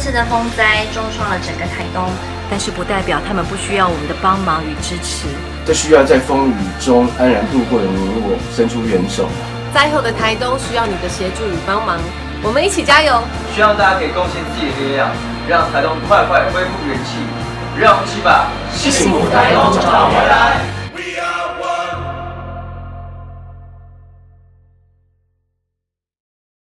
次的风灾重创了整个台东，但是不代表他们不需要我们的帮忙与支持。这需要在风雨中安然度过的你我伸出援手。灾后的台东需要你的协助与帮忙，我们一起加油！希望大家可以贡献自己的力量，让台东快快恢复元气，让我们一起把幸福台东找回。